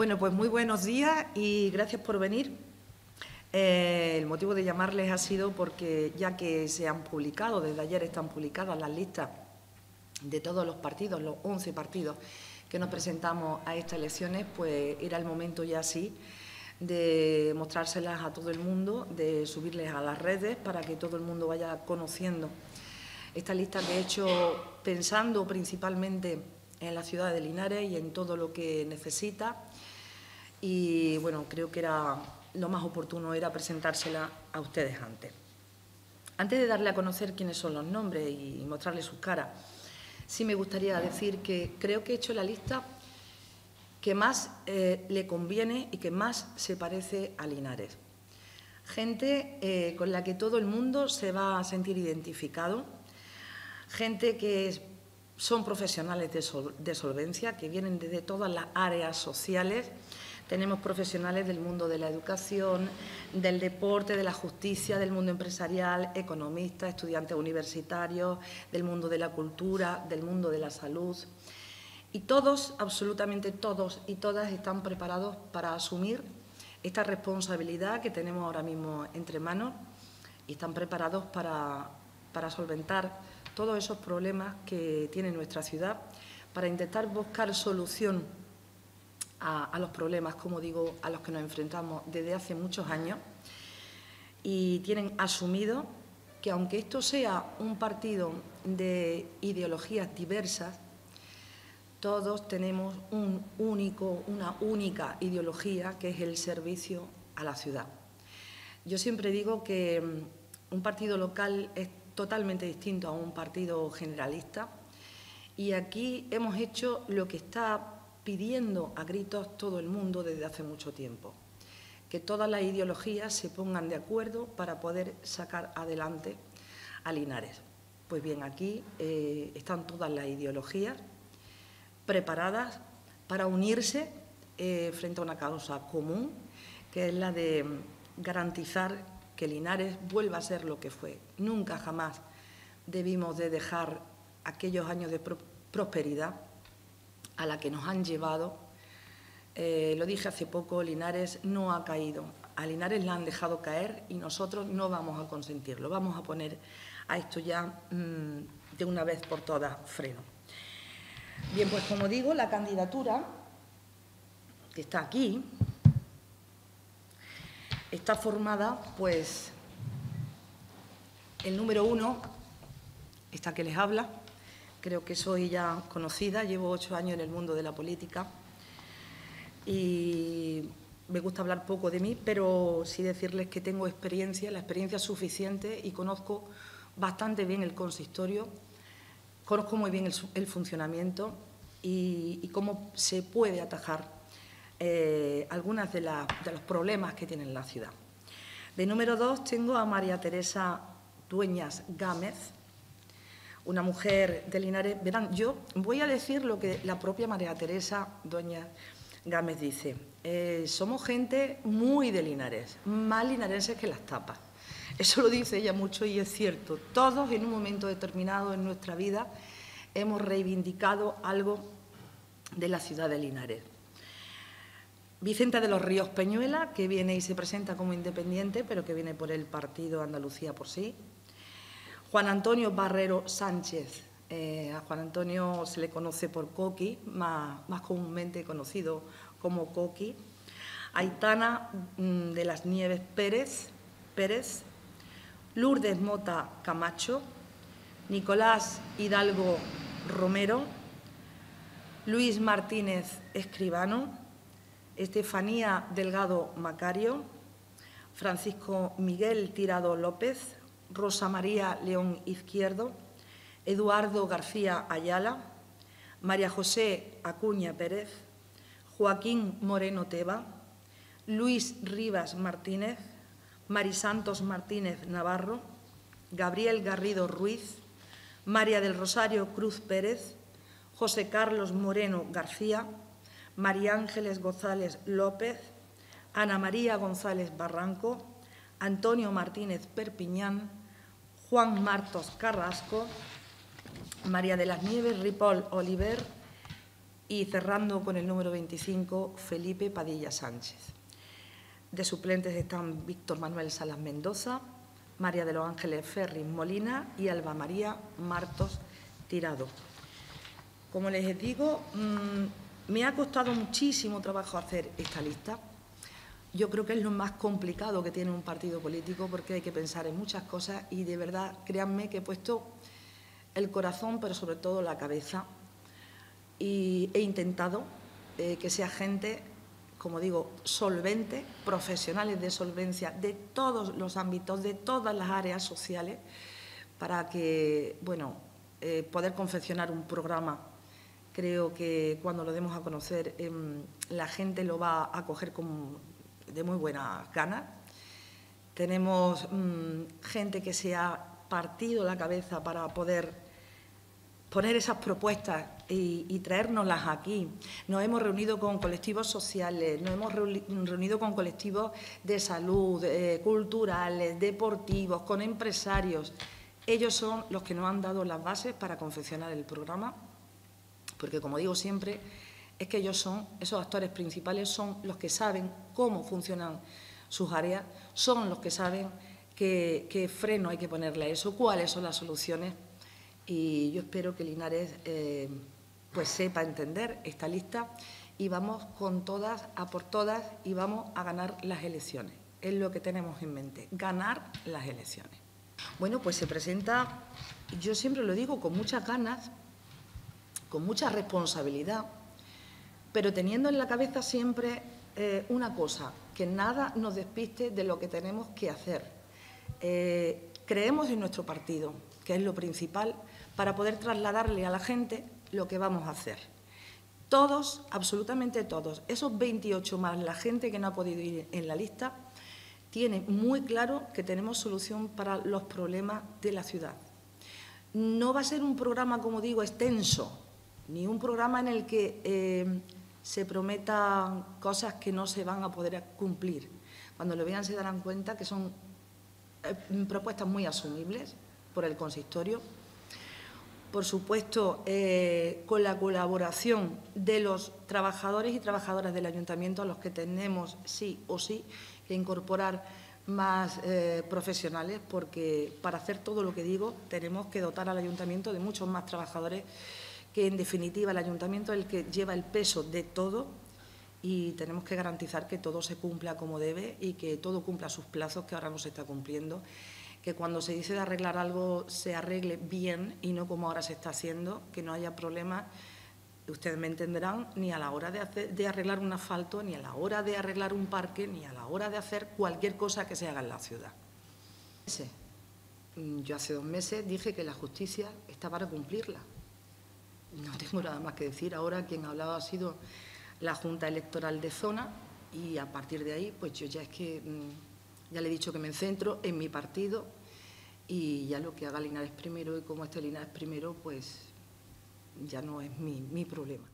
Bueno, pues muy buenos días y gracias por venir. Eh, el motivo de llamarles ha sido porque ya que se han publicado, desde ayer están publicadas las listas de todos los partidos, los 11 partidos que nos presentamos a estas elecciones, pues era el momento ya así de mostrárselas a todo el mundo, de subirles a las redes para que todo el mundo vaya conociendo esta lista que he hecho pensando principalmente en la ciudad de Linares y en todo lo que necesita. Y bueno, creo que era lo más oportuno era presentársela a ustedes antes. Antes de darle a conocer quiénes son los nombres y mostrarles sus caras, sí me gustaría decir que creo que he hecho la lista que más eh, le conviene y que más se parece a Linares. Gente eh, con la que todo el mundo se va a sentir identificado, gente que son profesionales de, solvencia, que vienen desde todas las áreas sociales. Tenemos profesionales del mundo de la educación, del deporte, de la justicia, del mundo empresarial, economistas, estudiantes universitarios, del mundo de la cultura, del mundo de la salud. Y todos, absolutamente todos y todas, están preparados para asumir esta responsabilidad que tenemos ahora mismo entre manos y están preparados para, para solventar todos esos problemas que tiene nuestra ciudad, para intentar buscar solución a, los problemas, como digo, a los que nos enfrentamos desde hace muchos años y tienen asumido que aunque esto sea un partido de ideologías diversas, todos tenemos un único, una única ideología que es el servicio a la ciudad. Yo siempre digo que mm, un partido local es totalmente distinto a un partido generalista y aquí hemos hecho lo que está pidiendo a gritos todo el mundo desde hace mucho tiempo, que todas las ideologías se pongan de acuerdo para poder sacar adelante a Linares. Pues bien, aquí eh, están todas las ideologías preparadas para unirse eh, frente a una causa común, que es la de garantizar que Linares vuelva a ser lo que fue. Nunca jamás debimos de dejar aquellos años de prosperidad a la que nos han llevado. Eh, lo dije hace poco, Linares no ha caído. A Linares la han dejado caer y nosotros no vamos a consentirlo. Vamos a poner a esto ya mm, de una vez por todas freno. Bien, pues como digo, la candidatura que está aquí, está formada, pues, el número uno, esta que les habla, creo que soy ya conocida, llevo ocho años en el mundo de la política y me gusta hablar poco de mí, pero sí decirles que tengo experiencia, la experiencia suficiente y conozco bastante bien el consistorio, conozco muy bien el, funcionamiento y cómo se puede atajar eh, algunos de, los problemas que tiene la ciudad. De número dos tengo a María Teresa Dueñas Gámez, una mujer de Linares. Verán, yo voy a decir lo que la propia María Teresa Dueñas Gámez dice. Eh, somos gente muy de Linares, más linarenses que las tapas. Eso lo dice ella mucho y es cierto. Todos en un momento determinado en nuestra vida hemos reivindicado algo de la ciudad de Linares. Vicente de los Ríos Peñuela, que viene y se presenta como independiente, pero que viene por el partido Andalucía por sí. Juan Antonio Barrero Sánchez. Eh, a Juan Antonio se le conoce por Coqui, más, comúnmente conocido como Coqui. Aitana mm, de las Nieves Pérez, Pérez. Lourdes Mota Camacho. Nicolás Hidalgo Romero. Luis Martínez Escribano. Estefanía Delgado Macario, Francisco Miguel Tirado López, Rosa María León Izquierdo, Eduardo García Ayala, María José Acuña Pérez, Joaquín Moreno Teba, Luis Rivas Martínez, Marisantos Martínez Navarro, Gabriel Garrido Ruiz, María del Rosario Cruz Pérez, José Carlos Moreno García, María Ángeles González López, Ana María González Barranco, Antonio Martínez Perpiñán, Juan Martos Carrasco, María de las Nieves Ripoll Oliver y cerrando con el número 25, Felipe Padilla Sánchez. De suplentes están Víctor Manuel Salas Mendoza, María de los Ángeles Ferris Molina y Alba María Martos Tirado. Como les digo, mm, me ha costado muchísimo trabajo hacer esta lista. Yo creo que es lo más complicado que tiene un partido político porque hay que pensar en muchas cosas y de verdad, créanme que he puesto el corazón, pero sobre todo la cabeza y he intentado eh, que sea gente como digo, solvente, profesionales de solvencia de todos los ámbitos, de todas las áreas sociales, para que, bueno, eh, poder confeccionar un programa. Creo que cuando lo demos a conocer, em, la gente lo va a coger con, de muy buena ganas. Tenemos mm, gente que se ha partido la cabeza para poder poner esas propuestas y, y, traérnoslas aquí. Nos hemos reunido con colectivos sociales, nos hemos reunido con colectivos de salud, eh, culturales, deportivos, con empresarios. Ellos son los que nos han dado las bases para confeccionar el programa, porque como digo siempre, es que ellos son, esos actores principales son los que saben cómo funcionan sus áreas, son los que saben qué, freno hay que ponerle a eso, cuáles son las soluciones y yo espero que Linares eh, pues sepa entender esta lista y vamos con todas, a por todas y vamos a ganar las elecciones. Es lo que tenemos en mente, ganar las elecciones. Bueno, pues se presenta, yo siempre lo digo, con muchas ganas, con mucha responsabilidad, pero teniendo en la cabeza siempre eh, una cosa, que nada nos despiste de lo que tenemos que hacer. Eh, creemos en nuestro partido, que es lo principal, para poder trasladarle a la gente lo que vamos a hacer. Todos, absolutamente todos, esos 28 más la gente que no ha podido ir en la lista, tiene muy claro que tenemos solución para los problemas de la ciudad. No va a ser un programa, como digo, extenso, ni un programa en el que eh, se prometan cosas que no se van a poder cumplir. Cuando lo vean se darán cuenta que son eh, propuestas muy asumibles por el consistorio por supuesto, eh, con la colaboración de los trabajadores y trabajadoras del ayuntamiento a los que tenemos sí o sí que incorporar más eh, profesionales, porque para hacer todo lo que digo tenemos que dotar al ayuntamiento de muchos más trabajadores, que en definitiva el ayuntamiento es el que lleva el peso de todo y tenemos que garantizar que todo se cumpla como debe y que todo cumpla sus plazos que ahora no se está cumpliendo que cuando se dice de arreglar algo se arregle bien y no como ahora se está haciendo, que no haya problemas, ustedes me entenderán, ni a la hora de, de arreglar un asfalto, ni a la hora de arreglar un parque, ni a la hora de hacer cualquier cosa que se haga en la ciudad. Yo hace dos meses dije que la justicia está para cumplirla. No tengo nada más que decir. Ahora quien ha hablado ha sido la Junta Electoral de Zona y a partir de ahí, pues yo ya es que mm, ya le he dicho que me centro en mi partido y ya lo que haga Linares primero y como esté Linares primero, pues ya no es mi, mi problema.